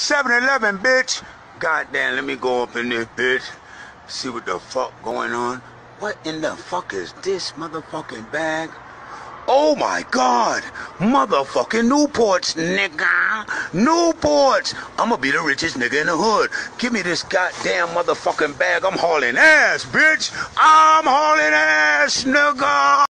7-Eleven, bitch. Goddamn, let me go up in this bitch. See what the fuck going on. What in the fuck is this motherfucking bag? Oh my god! Motherfucking Newports, nigga! Newports! I'ma be the richest nigga in the hood. Give me this goddamn motherfucking bag. I'm hauling ass, bitch! I'm hauling ass, nigga!